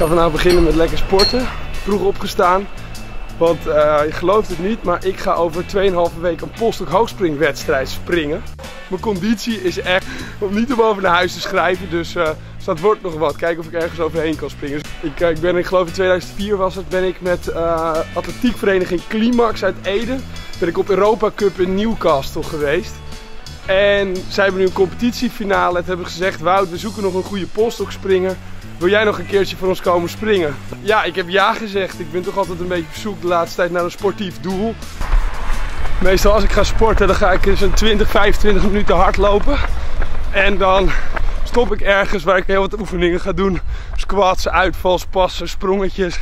ga vandaag beginnen met lekker sporten. Vroeg opgestaan. Want uh, je gelooft het niet, maar ik ga over 2,5 week een polstok hoogspringwedstrijd springen. Mijn conditie is echt om niet om boven naar huis te schrijven. Dus, uh, dat wordt nog wat. Kijken of ik ergens overheen kan springen. Ik, uh, ik ben, ik geloof in 2004 was het, ben ik met atletiekvereniging Climax uit Ede. Ben ik op Europa Cup in Newcastle geweest. En zij hebben nu een competitiefinale. Het hebben gezegd, Wout, we zoeken nog een goede springer. Wil jij nog een keertje voor ons komen springen? Ja, ik heb ja gezegd. Ik ben toch altijd een beetje op zoek de laatste tijd naar een sportief doel. Meestal als ik ga sporten, dan ga ik eens een 20, 25 minuten hardlopen. En dan stop ik ergens waar ik heel wat oefeningen ga doen. Squats, uitvals, passen, sprongetjes,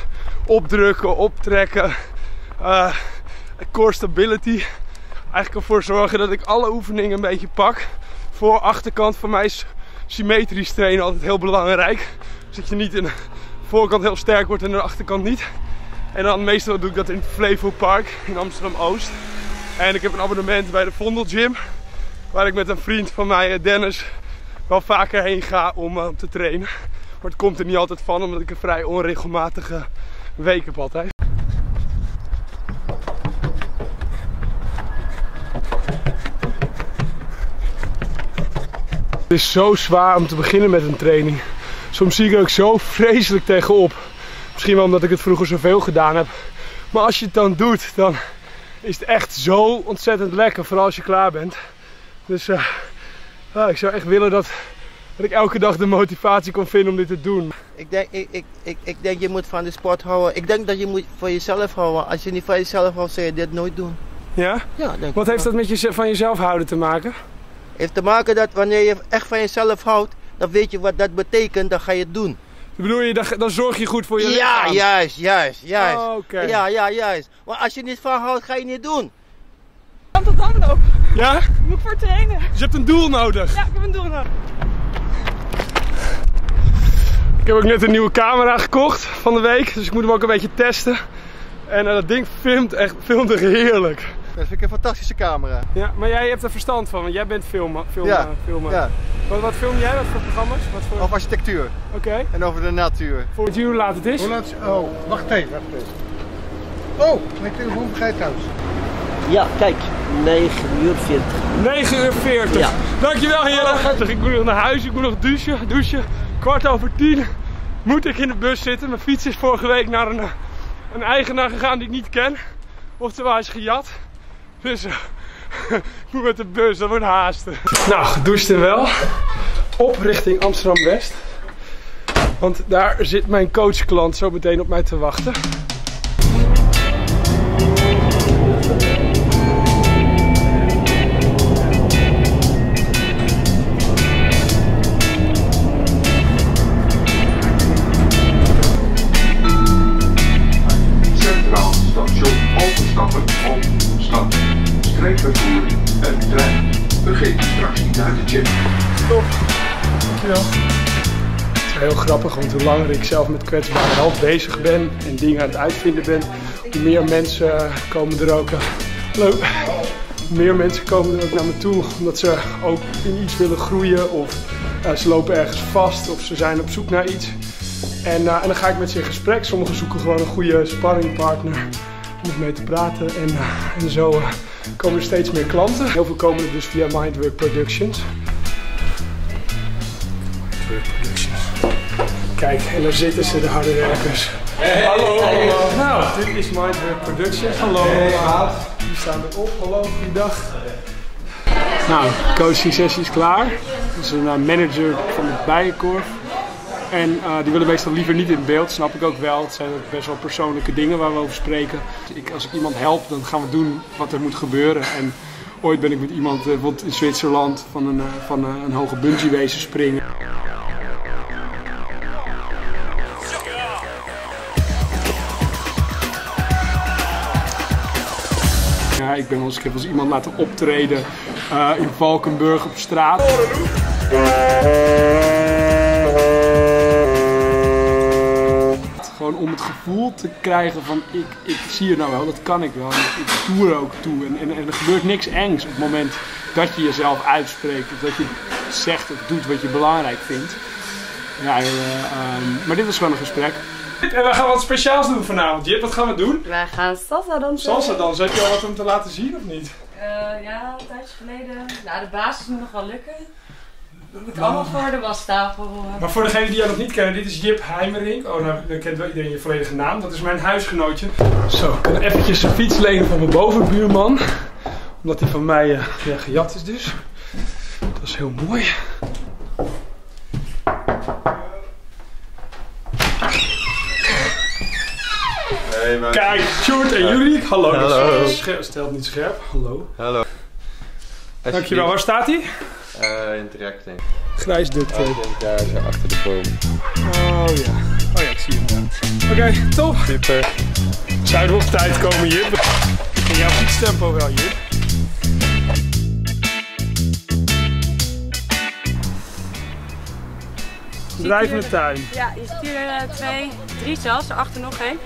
opdrukken, optrekken. Uh, core stability. Eigenlijk ervoor zorgen dat ik alle oefeningen een beetje pak. Voor achterkant van mij is symmetrisch trainen altijd heel belangrijk. Zodat je niet in de voorkant heel sterk wordt en de achterkant niet. En dan meestal doe ik dat in Flevo Park in Amsterdam-Oost. En ik heb een abonnement bij de Vondel Gym. Waar ik met een vriend van mij, Dennis, wel vaker heen ga om uh, te trainen. Maar het komt er niet altijd van, omdat ik een vrij onregelmatige week heb altijd. Het is zo zwaar om te beginnen met een training. Soms zie ik er ook zo vreselijk tegenop. Misschien wel omdat ik het vroeger zoveel gedaan heb. Maar als je het dan doet, dan is het echt zo ontzettend lekker. Vooral als je klaar bent. Dus uh, uh, ik zou echt willen dat, dat ik elke dag de motivatie kon vinden om dit te doen. Ik denk, ik, ik, ik, ik denk je moet van de sport houden. Ik denk dat je moet voor jezelf houden. Als je niet van jezelf houdt, zou je dit nooit doen. Ja? Ja, denk Wat heeft dat met je, van jezelf houden te maken? heeft te maken dat wanneer je echt van jezelf houdt, dan weet je wat dat betekent, dan ga je het doen. Bedoel je, dan, dan zorg je goed voor je Ja, lichaam? juist, juist, juist. Oh, oké. Ja, ja, juist. Maar als je niet van houdt, ga je niet doen. Amsterdam lopen. Ja? Moet ik voor trainen. Dus je hebt een doel nodig. Ja, ik heb een doel nodig. Ik heb ook net een nieuwe camera gekocht van de week, dus ik moet hem ook een beetje testen. En uh, dat ding filmt echt, filmt echt heerlijk. Dat vind ik een fantastische camera. Ja, maar jij hebt er verstand van, want jij bent filmen. filmen, Ja, filmen. ja. Wat, wat film jij? Wat voor programma's? Wat voor... Over architectuur Oké. en over de natuur. Voor het hoe laat het is? Hoe laat is- Oh, wacht even, wacht even. Oh, mijn telefoon vergeet thuis. Ja, kijk, 9 uur 40. 9 uur 40. Ja. Dankjewel heren. Ik moet nog naar huis, ik moet nog douchen. douchen. Kwart over tien moet ik in de bus zitten. Mijn fiets is vorige week naar een, een eigenaar gegaan die ik niet ken. Oftewel, hij is gejat. Dus eh, ik moet met de bus, dat wordt haasten. Nou, gedoucht en wel. Op richting Amsterdam-West. Want daar zit mijn coachklant zo meteen op mij te wachten. Streekvervoer en trein. Vergeet straks niet naar de gym. Top. Dankjewel. Het is heel grappig, want hoe langer ik zelf met kwetsbare health bezig ben en dingen aan het uitvinden ben, hoe meer mensen komen er ook. eh. Hoe meer mensen komen er ook naar me toe, omdat ze ook in iets willen groeien of eh, ze lopen ergens vast of ze zijn op zoek naar iets. En, eh, en dan ga ik met ze in gesprek. Sommigen zoeken gewoon een goede sparringpartner om mee te praten. En, en zo eh, komen er steeds meer klanten. Heel veel komen er dus via Mindwork Productions. Mindwork Productions. Kijk, en daar zitten ze, de harde werkers. Hallo. Nou, dit is Mindwork Productions. Hallo. Die staan erop. Hallo, goeiedag. Nou, de coaching sessie is klaar. Dat is een eh, manager van de Bijenkorf. En eh, die willen meestal liever niet in beeld, snap ik ook wel. Het zijn best wel persoonlijke dingen waar we over spreken. Ik, als ik iemand help, dan gaan we doen wat er moet gebeuren. En ooit ben ik met iemand, eh, in Zwitserland, van een, eh, van een hoge bungee wezen springen. Ja, ik, ben wel eens, ik heb wel iemand laten optreden in Valkenburg op straat. Gewoon om het gevoel te krijgen van ik, ik zie het nou wel, dat kan ik wel. En ik, ik doe er ook toe. En, en, en er gebeurt niks engs op het moment dat je jezelf uitspreekt. Of dat je zegt of doet wat je belangrijk vindt. Ja, eh, ehm, maar dit was gewoon een gesprek. En we gaan wat speciaals doen vanavond, Jip. Wat gaan we doen? Wij gaan salsa dansen. Salsa dansen. Heb je al wat om te laten zien of niet? Eh, ja, een tijdje geleden. Nou, de basis moet nog wel lukken. Het moet allemaal voor de wastafel. Maar voor degenen die jou nog niet kennen, dit is Jip Heimerink. Oh, nou, dan kent wel iedereen je volledige naam. Dat is mijn huisgenootje. Zo, ik kan eventjes een fiets lenen van mijn bovenbuurman. Omdat die van mij eh, ja, gejat is dus. Dat is heel mooi. Kijk, Sjoerd en Julie. Hallo. dat is Hallo. scherp- Stelt niet scherp. Hallo. Hallo. Dankjewel. Waar staat hij? Eh, in het rek, denk ik. Grijs dit. eh. Daar zo achter de boom. Oh ja. Oh ja, ik zie hem. Oké, top. Super. Zouden we op tijd komen, Jip? In jouw fietstempo wel, Jip. Drijvende tuin. Ja, je ziet hier eh, twee, drie zelfs, erachter nog één.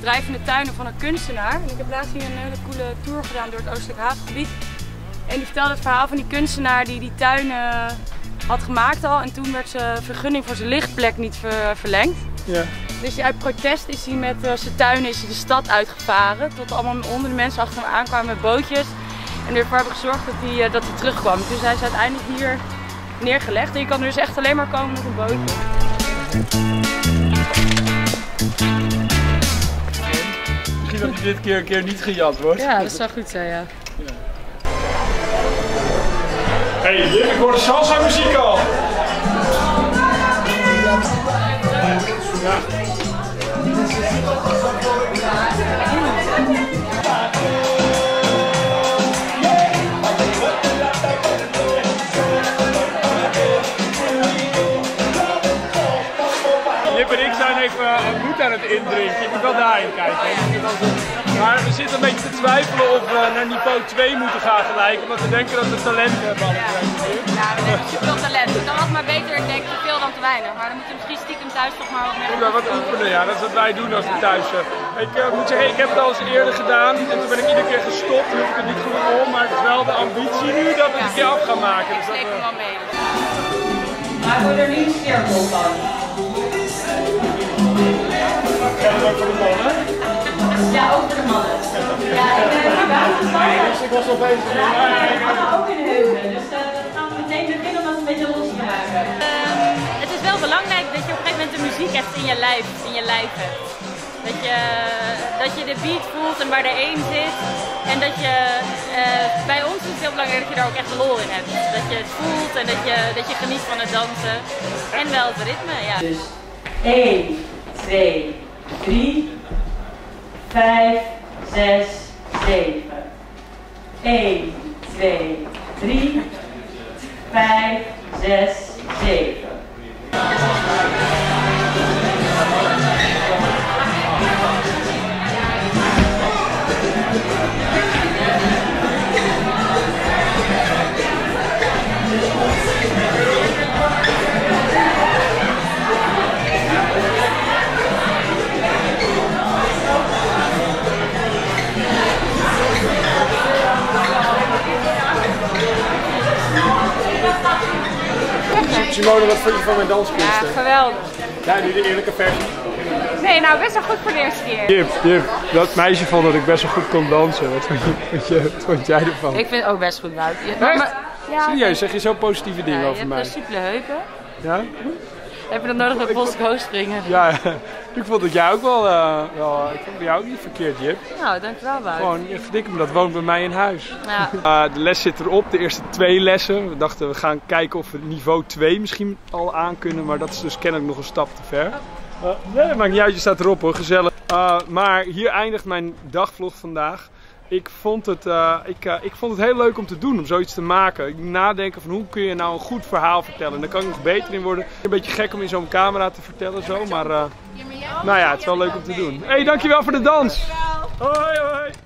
Drijvende tuinen van een kunstenaar. En ik heb laatst hier een hele coole tour gedaan door het Oostelijk Havengebied. En die vertelde het verhaal van die kunstenaar die die tuinen had gemaakt al. En toen werd zijn vergunning voor zijn lichtplek niet ver- verlengd. Ja. Dus uit protest is hij met eh, zijn tuinen is hij de stad uitgevaren. Tot allemaal honderden mensen achter hem aankwamen met bootjes. En ervoor hebben gezorgd dat hij, eh, dat hij terugkwam. Dus hij is uiteindelijk hier neergelegd. En je kan er dus echt alleen maar komen met een bootje. Misschien dat hij dit keer een keer niet gejat wordt. Ja, dat zou goed zijn, ja. Hey ik hoor de salsa muziek al. Jip en ik zijn even moed aan het indrinken. Je moet wel daarin kijken. Maar we zitten een beetje te twijfelen of we naar niveau 2 moeten gaan gelijk. Omdat we denken dat we talent hebben. allebei. Ja, we hebben superveel talent. Het kan altijd maar beter, ik denk, te veel dan te weinig. Maar dan moeten we misschien stiekem thuis toch maar wat meer ben wat oefenen, ja. Dat is wat wij doen als we thuis zijn. Ik eh, moet zeggen, ik heb het al eens eerder gedaan. En toen ben ik iedere keer gestopt. Nu heb ik het niet goed om. Maar het is wel de ambitie nu dat we het een keer af gaan maken. Ik Dus dat, steek hem eh, wel mee. Maar wordt er niet sterker van. ook voor de mannen. Ja, ook voor de mannen. Ja, ik ben er buiten Dus ik was al bezig. Ja, ik ook in de heupen. Dus uh, gaan we meteen beginnen om dat een beetje los te maken. het is wel belangrijk dat je op een gegeven moment de muziek echt in je lijf, in je lijf hebt. Dat je, dat je de beat voelt en waar er één zit. En dat je, eh, bij ons is het heel belangrijk dat je daar ook echt lol in hebt. Dat je het voelt en dat je, dat je geniet van het dansen. En wel het ritme, ja. Dus 1, 2, 3, 5, 6, 7. 1, 2, 3, 5, 6, 7. Simone, wat vond je van mijn danskunsten? Ja, geweldig. Ja, nu de eerlijke versie. Nee, nou best wel goed voor de eerste keer. Jip, Jip, dat meisje vond dat ik best wel goed kon dansen. Wat vond, je, wat je, vond jij ervan? Ik vind het ook best goed, Wout. Je, ja, Serieus, zeg je zo positieve dingen ja, je over hebt mij? wel soepele heupen. Ja? Heb je dat nodig met Bosco hoog springen? Ja, ik vond dat jij ook wel, eh, wel ik vond jou ook niet verkeerd, Jip. Nou, dankjewel, Wout. Gewoon, verdikke me, dat woont bij mij in huis. Ja. Eh, de les zit erop, de eerste twee lessen. We dachten we gaan kijken of we niveau 2 misschien al aan kunnen, maar dat is dus kennelijk nog een stap te ver. Eh, nee, maakt niet uit, je staat erop hoor, gezellig. Maar hier eindigt mijn dagvlog vandaag. Ik vond, het, eh, ik, eh, ik vond het heel leuk om te doen, om zoiets te maken. Ik nadenken van hoe kun je nou een goed verhaal vertellen. En daar kan ik nog beter in worden. Een beetje gek om in zo'n camera te vertellen zo, maar eh, nou ja, het is wel leuk om te doen. Hé, hey, dankjewel voor de dans. Hoi, hoi.